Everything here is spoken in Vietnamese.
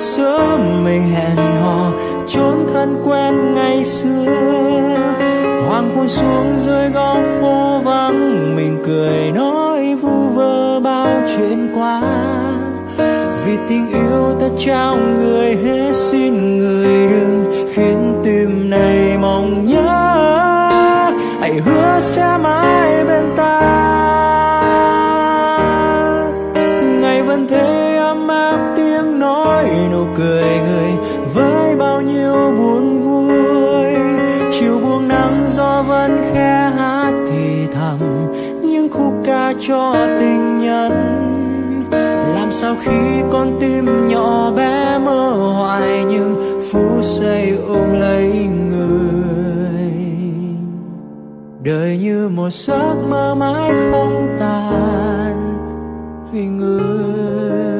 sớm mình hẹn hò trốn thân quen ngày xưa. Hoàng hôn xuống rơi góc phố vắng, mình cười nói vu vơ bao chuyện qua. Vì tình yêu ta trao người hết xin người đừng, khiến tim này mong nhớ. Hãy hứa sẽ mãi bên ta. Ngày vẫn thế ấm áp tim cười người với bao nhiêu buồn vui. Chiều buông nắng, gió vẫn khẽ hát thì thầm, những khúc ca cho tình nhân. Làm sao khi con tim nhỏ bé mơ hoài, nhưng phút giây ôm lấy người. Đời như một giấc mơ mãi không tàn vì người.